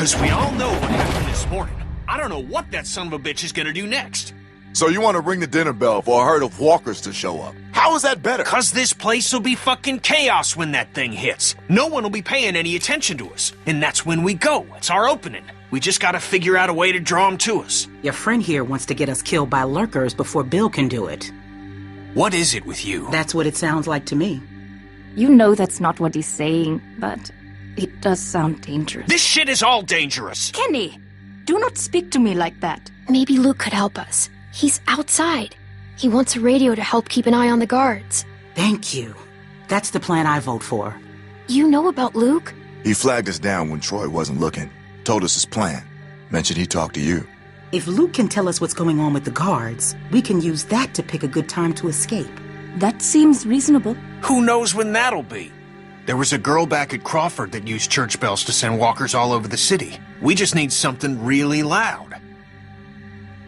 Because we all know what happened this morning. I don't know what that son of a bitch is gonna do next. So you want to ring the dinner bell for a herd of walkers to show up? How is that better? Cause this place will be fucking chaos when that thing hits. No one will be paying any attention to us. And that's when we go. It's our opening. We just gotta figure out a way to draw them to us. Your friend here wants to get us killed by lurkers before Bill can do it. What is it with you? That's what it sounds like to me. You know that's not what he's saying, but it does sound dangerous. This shit is all dangerous. Kenny, do not speak to me like that. Maybe Luke could help us. He's outside. He wants a radio to help keep an eye on the guards. Thank you. That's the plan I vote for. You know about Luke? He flagged us down when Troy wasn't looking. Told us his plan. Mentioned he talked to you. If Luke can tell us what's going on with the guards, we can use that to pick a good time to escape. That seems reasonable. Who knows when that'll be? There was a girl back at Crawford that used church bells to send walkers all over the city. We just need something really loud.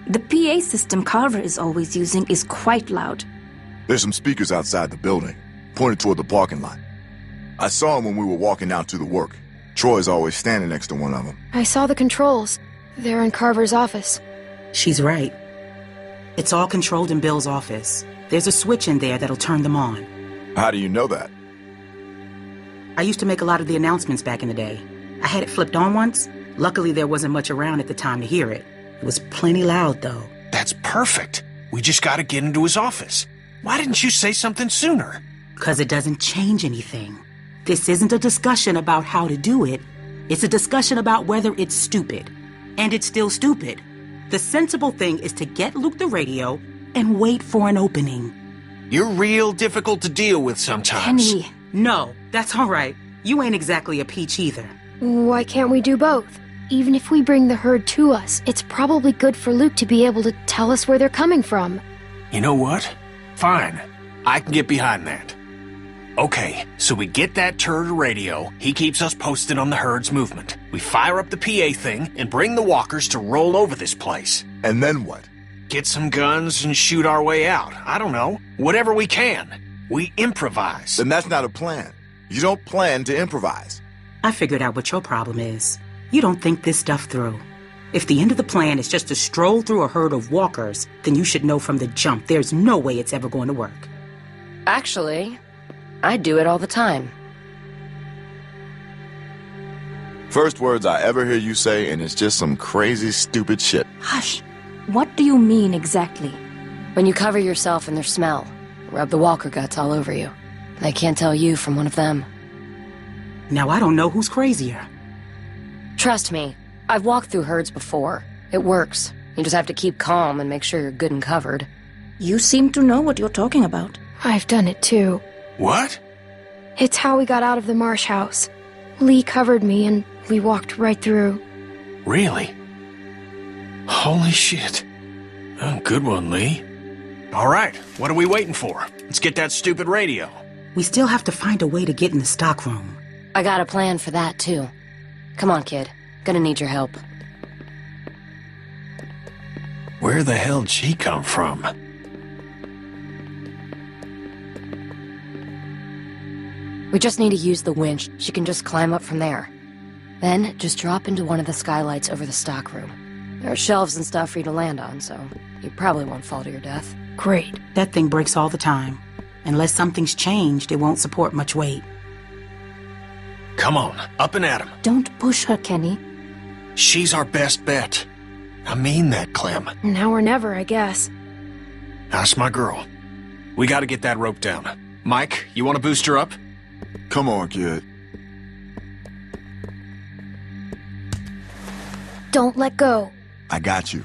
The PA system Carver is always using is quite loud. There's some speakers outside the building, pointed toward the parking lot. I saw them when we were walking out to the work. Troy's always standing next to one of them. I saw the controls. They're in Carver's office. She's right. It's all controlled in Bill's office. There's a switch in there that'll turn them on. How do you know that? I used to make a lot of the announcements back in the day. I had it flipped on once. Luckily, there wasn't much around at the time to hear it. It was plenty loud, though. That's perfect. We just gotta get into his office. Why didn't you say something sooner? Because it doesn't change anything. This isn't a discussion about how to do it. It's a discussion about whether it's stupid. And it's still stupid. The sensible thing is to get Luke the radio and wait for an opening. You're real difficult to deal with sometimes. Kenny, No, that's all right. You ain't exactly a peach either. Why can't we do both? Even if we bring the herd to us, it's probably good for Luke to be able to tell us where they're coming from. You know what? Fine. I can get behind that. Okay, so we get that turd radio. He keeps us posted on the herd's movement. We fire up the PA thing and bring the walkers to roll over this place. And then what? Get some guns and shoot our way out. I don't know. Whatever we can. We improvise. Then that's not a plan. You don't plan to improvise. I figured out what your problem is. You don't think this stuff through. If the end of the plan is just to stroll through a herd of walkers, then you should know from the jump there's no way it's ever going to work. Actually, I do it all the time. First words I ever hear you say, and it's just some crazy, stupid shit. Hush. what do you mean exactly? When you cover yourself in their smell, rub the walker guts all over you. They can't tell you from one of them. Now I don't know who's crazier. Trust me, I've walked through herds before. It works. You just have to keep calm and make sure you're good and covered. You seem to know what you're talking about. I've done it too. What? It's how we got out of the marsh house. Lee covered me and we walked right through. Really? Holy shit. Oh, good one, Lee. All right, what are we waiting for? Let's get that stupid radio. We still have to find a way to get in the stockroom. I got a plan for that, too. Come on, kid. Gonna need your help. Where the hell'd she come from? We just need to use the winch. She can just climb up from there. Then, just drop into one of the skylights over the stockroom. There are shelves and stuff for you to land on, so you probably won't fall to your death. Great. That thing breaks all the time. Unless something's changed, it won't support much weight. Come on, up and at 'em. Don't push her, Kenny. She's our best bet. I mean that, Clem. Now or never, I guess. That's my girl. We gotta get that rope down. Mike, you wanna boost her up? Come on, kid. Don't let go. I got you.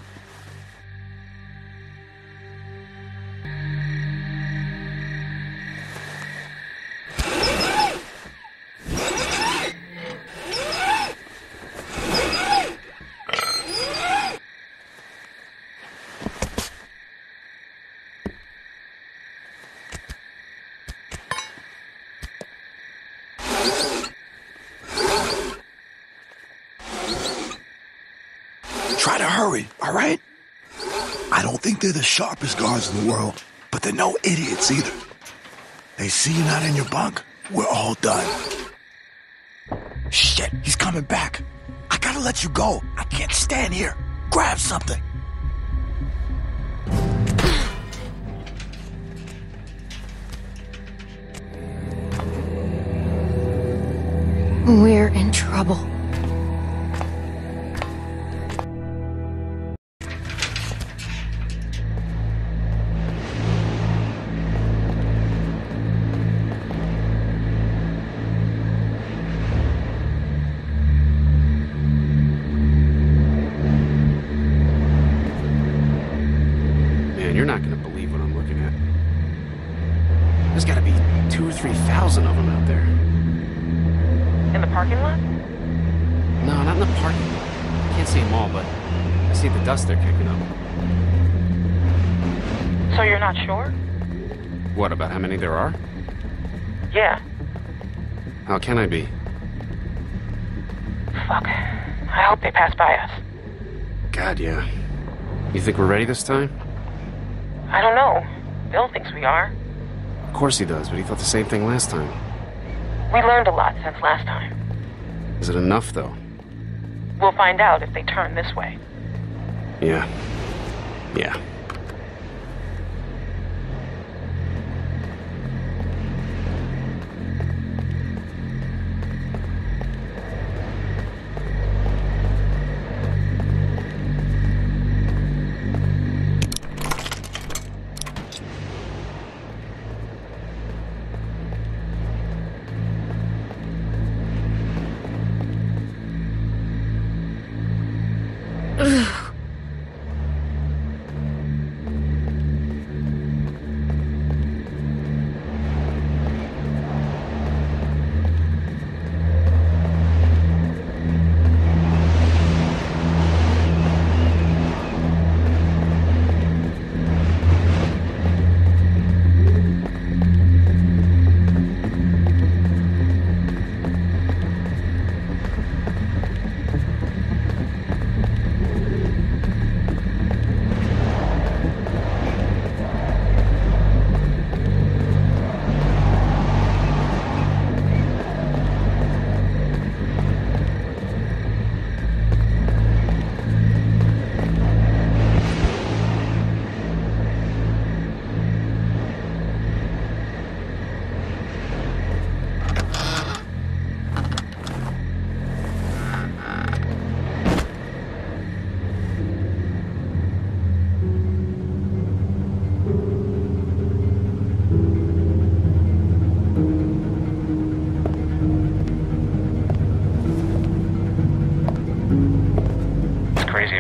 All right? I don't think they're the sharpest guards in the world, but they're no idiots either. They see you not in your bunk, we're all done. Shit, he's coming back. I gotta let you go. I can't stand here. Grab something. We're in trouble. Parking lot? No, not in the parking lot. I can't see them all, but I see the dust they're kicking up. So you're not sure? What, about how many there are? Yeah. How can I be? Fuck. I hope they pass by us. God, yeah. You think we're ready this time? I don't know. Bill thinks we are. Of course he does, but he thought the same thing last time. We learned a lot since last time. Is it enough, though? We'll find out if they turn this way. Yeah. Yeah.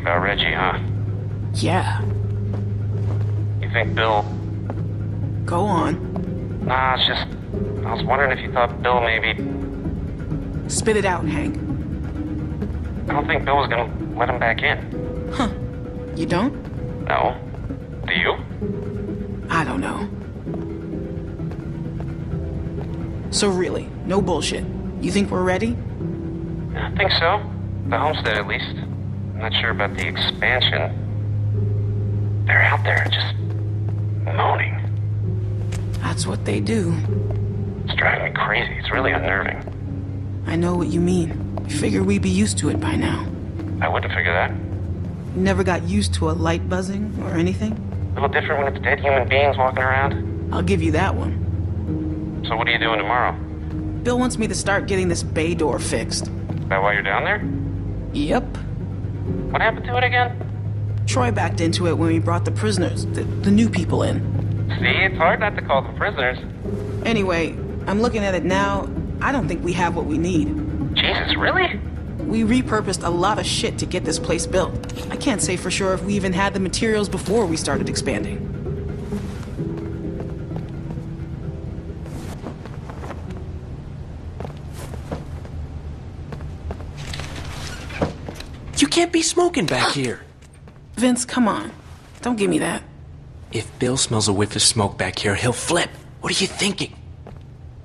About Reggie, huh? Yeah, You think Bill. go on. Nah, it's just. I was wondering if you thought Bill maybe. Spit it out, Hank. I don't think Bill was gonna let him back in. Huh. You don't? No. Do you? I don't know. So really, no bullshit. You think we're ready? I think so. The homestead, at least. I'm not sure about the expansion. They're out there just moaning. That's what they do. It's driving me crazy. It's really unnerving. I know what you mean. I figure we'd be used to it by now. I wouldn't figure that. You never got used to a light buzzing or anything? A little different when it's dead human beings walking around. I'll give you that one. So what are you doing tomorrow? Bill wants me to start getting this bay door fixed. Is that why you're down there? Yep. What happened to it again? Troy backed into it when we brought the prisoners, the, the new people in. See, it's hard not to call them prisoners. Anyway, I'm looking at it now. I don't think we have what we need. Jesus, really? We repurposed a lot of shit to get this place built. I can't say for sure if we even had the materials before we started expanding. Can't be smoking back here. Vince, come on. Don't give me that. If Bill smells a whiff of smoke back here, he'll flip. What are you thinking?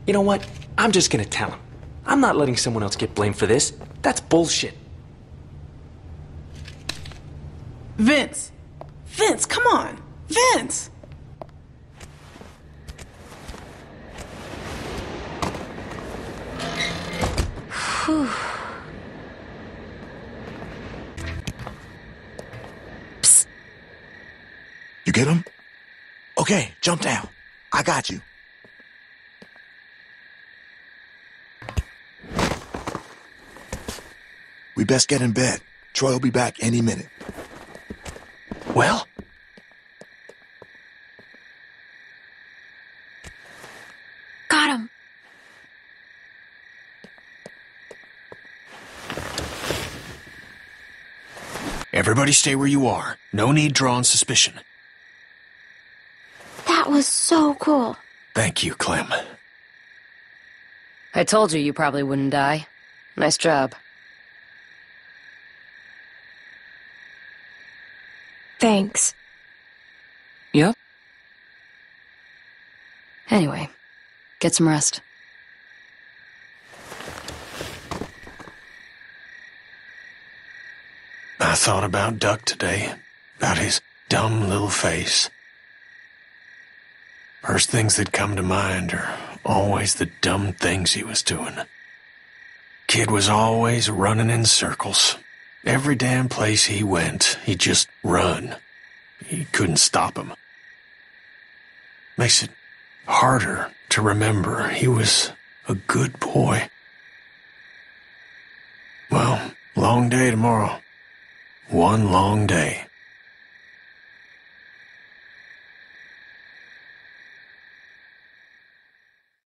You know what? I'm just gonna tell him. I'm not letting someone else get blamed for this. That's bullshit. Vince! Vince, come on! Vince! You get him? Okay, jump down. I got you. We best get in bed. Troy will be back any minute. Well? Got him. Everybody stay where you are. No need drawing suspicion. That was so cool. Thank you, Clem. I told you you probably wouldn't die. Nice job. Thanks. Yep. Anyway, get some rest. I thought about Duck today, about his dumb little face. First things that come to mind are always the dumb things he was doing. Kid was always running in circles. Every damn place he went, he'd just run. He couldn't stop him. Makes it harder to remember he was a good boy. Well, long day tomorrow. One long day.